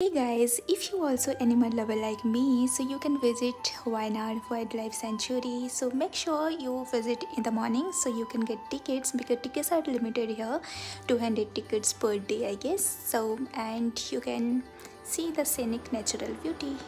Hey guys, if you also animal lover like me, so you can visit Wayanad Wildlife Sanctuary. So make sure you visit in the morning so you can get tickets because tickets are limited here, 200 tickets per day I guess. So and you can see the scenic natural beauty.